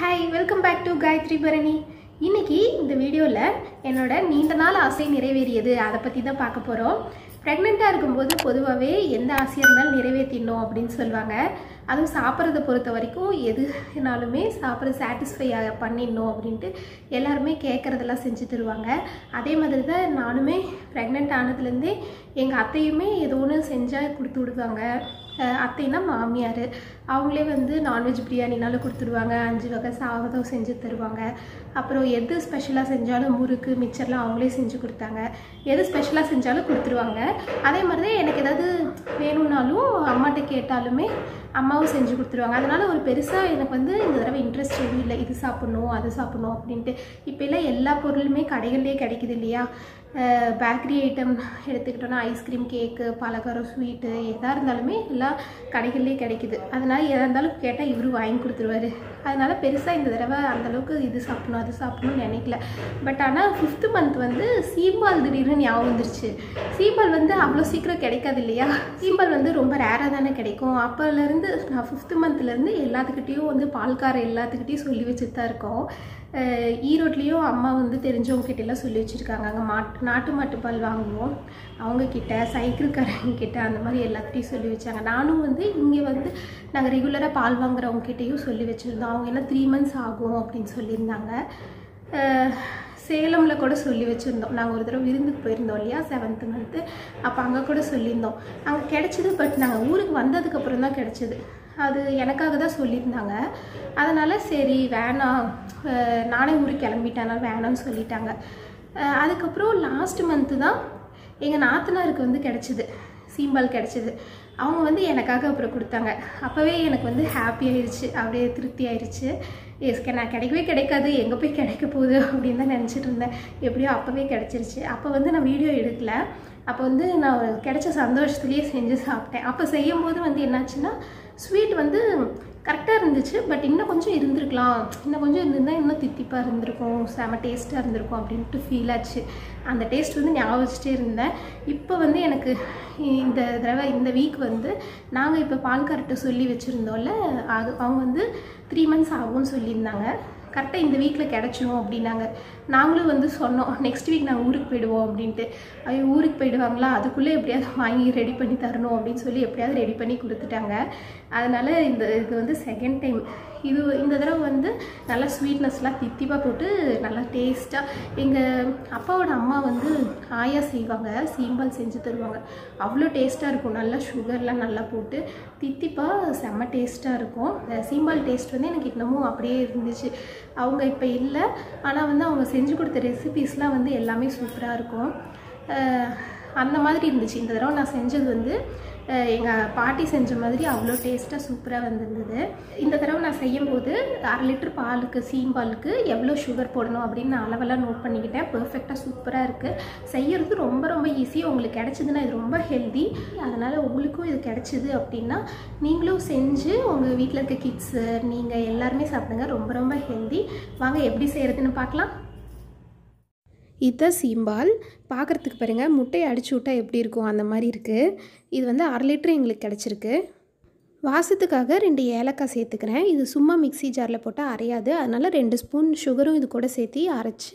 Hi welcome back to Gayathri Bharani இன்னைக்கு இந்த வீடியோவில் என்னோட நீண்ட நாள் ஆசை நிறைவேறியது. அதை பற்றி தான் பார்க்க போகிறோம் ப்ரெக்னெண்ட்டாக இருக்கும்போது பொதுவாகவே எந்த ஆசையாக இருந்தாலும் நிறைவேற்றிடணும் அப்படின்னு சொல்லுவாங்க. அதுவும் சாப்பிட்றத பொறுத்த வரைக்கும் எதுனாலுமே சாப்பிட்ற சாட்டிஸ்ஃபை பண்ணிடணும் அப்படின்ட்டு எல்லாருமே கேட்குறதெல்லாம் செஞ்சு தருவாங்க. அதே மாதிரி தான் நானுமே ப்ரெக்னென்ட் ஆனதுலேருந்தே எங்கள் அத்தையுமே ஏதோ ஒன்று செஞ்சால் கொடுத்து விடுவாங்க. அத்தைன்னா அத்தைனா மாமியார். அவங்களே வந்து நான்வெஜ் பிரியாணினாலும் கொடுத்துருவாங்க அஞ்சு வகை சாதம் செஞ்சு தருவாங்க. அப்புறம் எது ஸ்பெஷலாக செஞ்சாலும் முறுக்கு மிச்சர்லாம் அவங்களே செஞ்சு கொடுத்தாங்க. எது ஸ்பெஷலாக செஞ்சாலும் கொடுத்துருவாங்க. அதே மாதிரி தான் எனக்கு ஏதாவது வேணும்னாலும் அம்மாட்ட கேட்டாலுமே அம்மா அம்மாவும் செஞ்சு கொடுத்துருவாங்க. அதனால் ஒரு பெருசாக எனக்கு வந்து இந்த தடவை இன்ட்ரெஸ்ட் எதுவும் இல்லை. இது சாப்பிட்ணும் அது சாப்பிட்ணும் அப்படின்ட்டு. இப்போ எல்லாம் எல்லா பொருளுமே கடைகள்லேயே கிடைக்குது இல்லையா? பேக்கரி ஐட்டம் எடுத்துக்கிட்டோன்னா ஐஸ்கிரீம் கேக்கு பலகாரம் ஸ்வீட்டு எதாக இருந்தாலுமே எல்லாம் கடைகள்லேயே கிடைக்குது. அதனால் எதாக இருந்தாலும் கேட்டால் இவரு வாங்கி கொடுத்துருவாரு. அதனால் பெருசாக இந்த தடவை அந்தளவுக்கு இது சாப்பிடணும் அது சாப்பிடணும்னு நினைக்கல. பட் ஆனால் ஃபிஃப்த்து மந்த் வந்து சீம்பால் திடீர்னு ஞாபகம் வந்துருச்சு. சீம்பால் வந்து அவ்வளோ சீக்கிரம் கிடைக்காது இல்லையா? சீம்பால் வந்து ரொம்ப ரேராக தானே கிடைக்கும். அப்போலேருந்து நான் ஃபிஃப்த்து மந்த்லேருந்து எல்லாத்துக்கிட்டேயும் வந்து பால்கார எல்லாத்துக்கிட்டேயும் சொல்லி வச்சுட்டு தான் இருக்கோம். ஈரோட்லேயும் அம்மா வந்து தெரிஞ்சவங்க எல்லாம் சொல்லி வச்சுருக்காங்க. அங்கே மாட்டு நாட்டு மாட்டு பால் வாங்குவோம். அவங்கக்கிட்ட சைக்கிள்காரங்கக்கிட்ட அந்த மாதிரி எல்லாத்தையும் சொல்லி வச்சாங்க. நானும் வந்து இங்கே வந்து நாங்கள் ரெகுலராக பால் வாங்குறவங்ககிட்டேயும் சொல்லி வச்சுருந்தோம். அவங்க எல்லாம் த்ரீ மந்த்ஸ் ஆகும் அப்படின்னு சொல்லியிருந்தாங்க. சேலமில் கூட சொல்லி வச்சுருந்தோம். நாங்கள் ஒரு தடவை விருந்துக்கு போயிருந்தோம் இல்லையா செவன்த்து மந்த்து அப்போ அங்கே கூட சொல்லியிருந்தோம். அங்கே கிடச்சிது பட் நாங்கள் ஊருக்கு வந்ததுக்கப்புறம் தான் கிடச்சிது. அது எனக்காக தான் சொல்லியிருந்தாங்க. அதனால் சரி வேணாம். நானே ஊருக்கு கிளம்பிட்டேன். அதனால் வேணாம்னு சொல்லிட்டாங்க. அதுக்கப்புறம் லாஸ்ட் மந்த்து தான் எங்கள் நாத்தனாருக்கு வந்து கிடச்சிது. சீம்பால் கிடச்சிது. அவங்க வந்து எனக்காக அப்புறம் கொடுத்தாங்க. அப்போவே எனக்கு வந்து ஹாப்பி ஆயிடுச்சு அப்படியே திருப்தி ஆயிடுச்சு எஸ்கே நான் கிடைக்கவே கிடைக்காது. எங்கே போய் கிடைக்க போகுது அப்படின்னு தான் நினச்சிட்டு இருந்தேன். எப்படியோ அப்போவே கிடச்சிருச்சு. அப்போ வந்து நான் வீடியோ எடுக்கல. அப்போ வந்து நான் கிடைச்ச சந்தோஷத்துலேயே செஞ்சு சாப்பிட்டேன். அப்போ செய்யும் போது வந்து என்னாச்சுன்னா ஸ்வீட் வந்து கரெக்டாக இருந்துச்சு பட் இன்னும் கொஞ்சம் இருந்திருக்கலாம். இன்னும் கொஞ்சம் இருந்திருந்தால் இன்னும் தித்திப்பாக இருந்திருக்கும் செம டேஸ்ட்டாக இருந்திருக்கும் அப்படின்ட்டு ஃபீல் ஆச்சு. அந்த டேஸ்ட் வந்து ஞாபகிச்சிட்டே இருந்தேன். இப்போ வந்து எனக்கு இந்த தடவை இந்த வீக் வந்து நாங்கள் இப்போ பால்கார்ட்ட சொல்லி வச்சுருந்தோம்ல அது அவங்க வந்து த்ரீ மந்த்ஸ் ஆகும்னு சொல்லியிருந்தாங்க. கரெக்டாக இந்த வீக்கில் கிடச்சிரும் அப்படின்னாங்க. நாங்களும் வந்து சொன்னோம் நெக்ஸ்ட் வீக் நாங்கள் ஊருக்கு போயிடுவோம் அப்படின்ட்டு. ஐயோ ஊருக்கு போயிடுவாங்களா? அதுக்குள்ளே எப்படியாவது வாங்கி ரெடி பண்ணி தரணும் அப்படின்னு சொல்லி எப்படியாவது ரெடி பண்ணி கொடுத்துட்டாங்க. அதனால் இந்த இது வந்து செகண்ட் டைம் இது இந்த தடவை வந்து நல்லா ஸ்வீட்னஸ்லாம் தித்திப்பாக போட்டு நல்லா டேஸ்ட்டாக எங்கள் அப்பாவோட அம்மா வந்து ஆயா செய்வாங்க சீம்பால் செஞ்சு தருவாங்க. அவ்வளோ டேஸ்ட்டாக இருக்கும். நல்லா சுகர்லாம் நல்லா போட்டு தித்திப்பாக செம்ம டேஸ்ட்டாக இருக்கும். சீம்பால் டேஸ்ட் வந்து எனக்கு இன்னமும் அப்படியே இருந்துச்சு. அவங்க இப்போ இல்லை. ஆனால் வந்து அவங்க செஞ்சு கொடுத்த ரெசிபீஸ்லாம் வந்து எல்லாமே சூப்பராக இருக்கும். அந்த மாதிரி இருந்துச்சு. இந்த தடவை நான் செஞ்சது வந்து எங்கள் பாட்டி செஞ்ச மாதிரி அவ்வளோ டேஸ்ட்டாக சூப்பராக வந்திருந்தது. இந்த தடவை நான் செய்யும்போது அரை லிட்டர் பாலுக்கு சீம்பாலுக்கு எவ்வளோ சுகர் போடணும் அப்படின்னு நான் அளவெல்லாம் நோட் பண்ணிக்கிட்டேன். பர்ஃபெக்டாக சூப்பராக இருக்குது செய்யறது ரொம்ப ரொம்ப ஈஸி உங்களுக்கு கிடச்சிதுன்னா இது ரொம்ப ஹெல்தி அதனால் உங்களுக்கும் இது கிடச்சிது அப்படின்னா நீங்களும் செஞ்சு உங்கள் வீட்டில் இருக்க கிட்ஸு நீங்கள் எல்லாருமே சாப்பிடுங்க. ரொம்ப ரொம்ப ஹெல்தி வாங்க எப்படி செய்கிறதுன்னு பார்க்கலாம். இதுதான் சீம்பால் பார்க்குறதுக்கு பாருங்கள் முட்டையை அடிச்சு விட்டா எப்படி இருக்கும்? அந்த மாதிரி இருக்குது இது வந்து அரை லிட்டர் எங்களுக்கு கிடச்சிருக்கு. வாசத்துக்காக ரெண்டு ஏலக்காய் சேர்த்துக்கிறேன். இது சும்மா மிக்ஸி ஜாரில் போட்டால் அரையாது. அதனால் ரெண்டு ஸ்பூன் சுகரும் இது கூட சேர்த்து அரைச்சி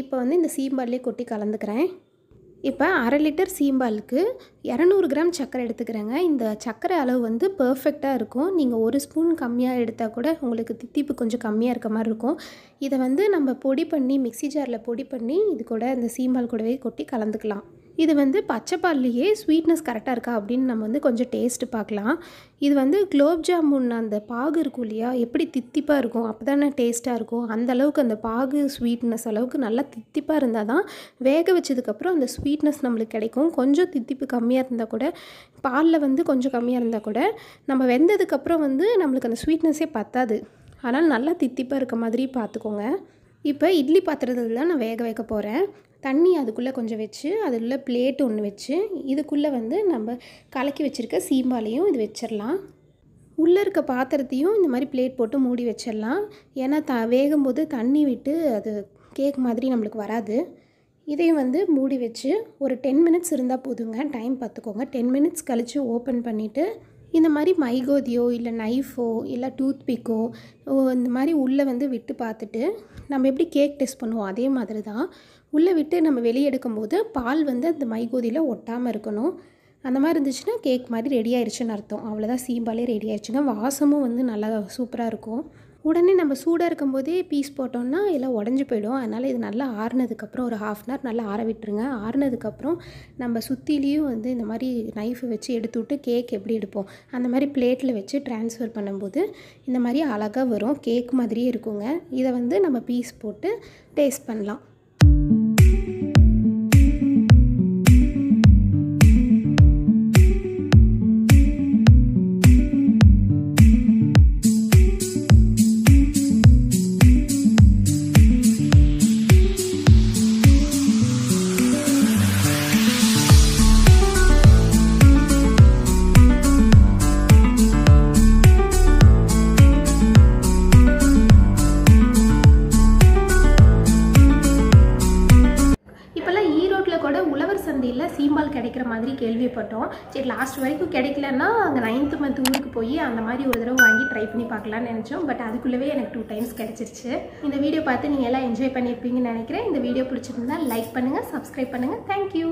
இப்போ வந்து இந்த சீம்பாலே கொட்டி கலந்துக்கிறேன். இப்போ அரை லிட்டர் சீம்பாலுக்கு இரநூறு கிராம் சர்க்கரை எடுத்துக்கிறேங்க. இந்த சர்க்கரை அளவு வந்து பர்ஃபெக்டாக இருக்கும். நீங்கள் ஒரு ஸ்பூன் கம்மியாக எடுத்தால் கூட உங்களுக்கு தித்திப்பு கொஞ்சம் கம்மியாக இருக்க மாதிரி இருக்கும். இதை வந்து நம்ம பொடி பண்ணி மிக்ஸி ஜாரில் பொடி பண்ணி இது கூட இந்த சீம்பால் கூடவே கொட்டி கலந்துக்கலாம். இது வந்து பச்சை பால்லையே ஸ்வீட்னஸ் கரெக்டாக இருக்கா அப்படின்னு நம்ம வந்து கொஞ்சம் டேஸ்ட்டு பார்க்கலாம். இது வந்து குலோப் ஜாமுன் அந்த பாகு இருக்கும் இல்லையா? எப்படி தித்திப்பாக இருக்கும்? அப்போ தானே டேஸ்ட்டாக இருக்கும். அந்த அளவுக்கு அந்த பாகு ஸ்வீட்னஸ் அளவுக்கு நல்லா தித்திப்பாக இருந்தால் தான் வேக வச்சதுக்கப்புறம் அந்த ஸ்வீட்னஸ் நம்மளுக்கு கிடைக்கும். கொஞ்சம் தித்திப்பு கம்மியாக இருந்தால் கூட பாலில் வந்து கொஞ்சம் கம்மியாக இருந்தால் கூட நம்ம வெந்ததுக்கப்புறம் வந்து நம்மளுக்கு அந்த ஸ்வீட்னஸே பத்தாது. ஆனால் நல்லா தித்திப்பாக இருக்க மாதிரி பார்த்துக்கோங்க. இப்போ இட்லி பாத்திரத்தில் தான் நான் வேக வைக்க போகிறேன் தண்ணி அதுக்குள்ளே கொஞ்சம் வச்சு அதில் பிளேட் ஒன்று வச்சு இதுக்குள்ளே வந்து நம்ம கலக்கி வச்சுருக்க சீம்பாலையும் இது வச்சிடலாம் உள்ளே இருக்க பாத்திரத்தையும் இந்த மாதிரி பிளேட் போட்டு மூடி வச்சிடலாம் ஏன்னா த வேகும்போது தண்ணி விட்டு அது கேக் மாதிரி நம்மளுக்கு வராது. இதையும் வந்து மூடி வச்சு ஒரு டென் மினிட்ஸ் இருந்தால் போதுங்க. டைம் பார்த்துக்கோங்க டென் மினிட்ஸ் கழித்து ஓப்பன் பண்ணிவிட்டு இந்த மாதிரி மைகோதியோ இல்லை நைஃபோ இல்லை டூத் பிக்கோ இந்த மாதிரி உள்ளே வந்து விட்டு பார்த்துட்டு நம்ம எப்படி கேக் டெஸ்ட் பண்ணுவோம்? அதே மாதிரி தான் உள்ளே விட்டு நம்ம வெளியே எடுக்கும்போது பால் வந்து அந்த மைகோதியில் ஒட்டாமல் இருக்கணும். அந்த மாதிரி இருந்துச்சுன்னா கேக் மாதிரி ரெடி ஆயிடுச்சுன்னு அர்த்தம். அவ்வளோதான் சீம்பாலே ரெடி ஆயிடுச்சுங்க வாசமும் வந்து நல்லா சூப்பராக இருக்கும். உடனே நம்ம சூடாக இருக்கும்போதே பீஸ் போட்டோம்னா எல்லாம் உடஞ்சி போயிடும். அதனால் இது நல்லா ஆறுனதுக்கப்புறம் ஒரு ஹாஃப் அன் ஹவர் நல்லா ஆற விட்டுருங்க. ஆறுனதுக்கப்புறம் நம்ம சுற்றிலையும் வந்து இந்த மாதிரி நைஃப் வச்சு எடுத்து விட்டு கேக் எப்படி எடுப்போம்? அந்த மாதிரி பிளேட்டில் வச்சு ட்ரான்ஸ்ஃபர் பண்ணும்போது இந்த மாதிரி அழகாக வரும். கேக் மாதிரியே இருக்குங்க. இதை வந்து நம்ம பீஸ் போட்டு டேஸ்ட் பண்ணலாம். கேள்விப்பட்டோம். சரி லாஸ்ட் வரைக்கும் கிடைக்கலன்னா அங்கே நைன்த்து மந்த் ஊருக்கு போய் அந்த மாதிரி ஒரு தடவை வாங்கி ட்ரை பண்ணி பார்க்கலான்னு நினச்சோம். பட் அதுக்குள்ளவே எனக்கு டூ டைம்ஸ் கிடச்சிருச்சு. இந்த வீடியோ பார்த்து நீங்கள் எல்லாம் என்ஜாய் பண்ணியிருப்பீங்கன்னு நினைக்கிறேன். இந்த வீடியோ பிடிச்சிருந்தா லைக் பண்ணுங்கள் சப்ஸ்கிரைப் பண்ணுங்கள் தேங்க்யூ